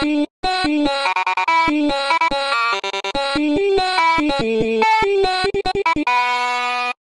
Thank you.